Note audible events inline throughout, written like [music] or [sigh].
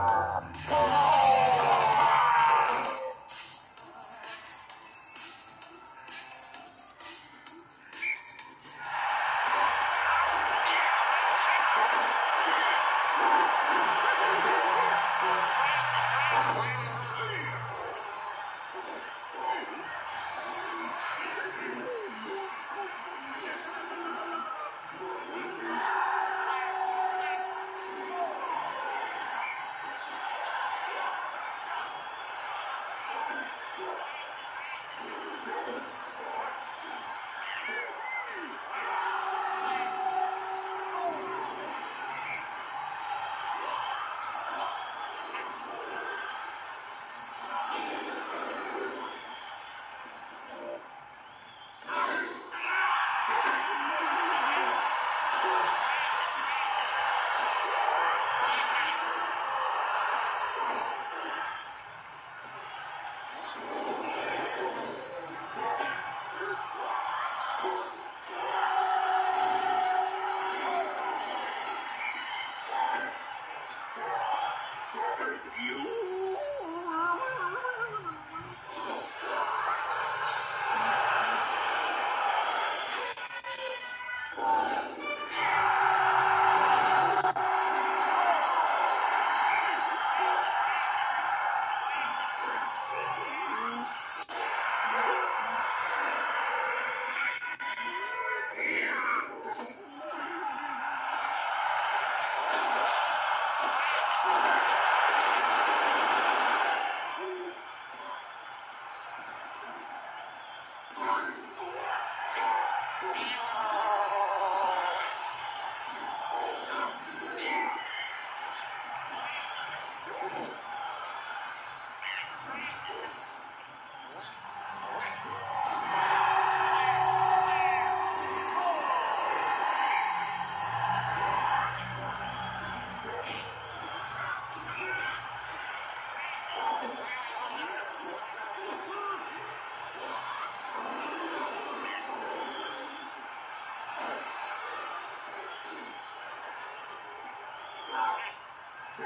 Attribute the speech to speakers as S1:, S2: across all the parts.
S1: Um, You?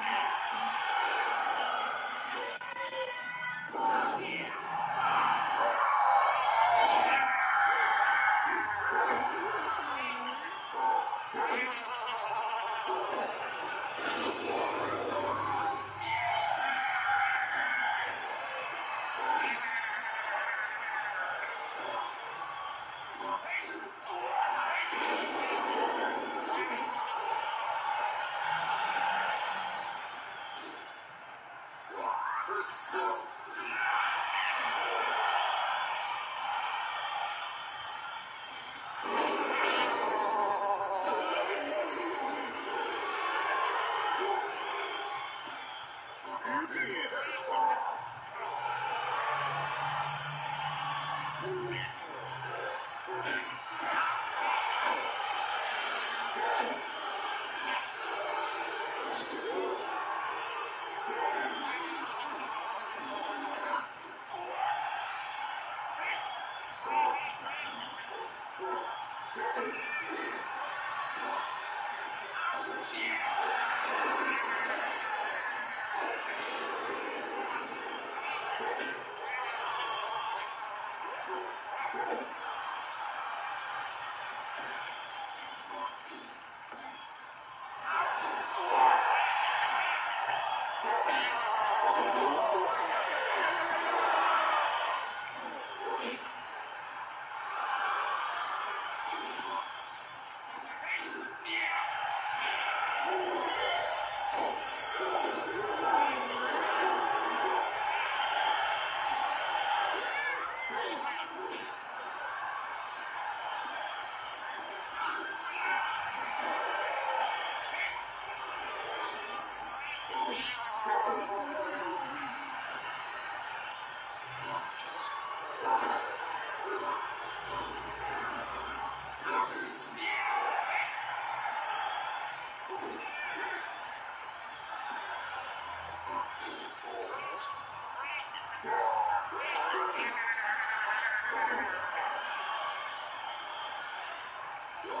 S1: Yeah. [laughs] Yeah.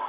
S1: やった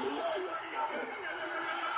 S1: Yeah.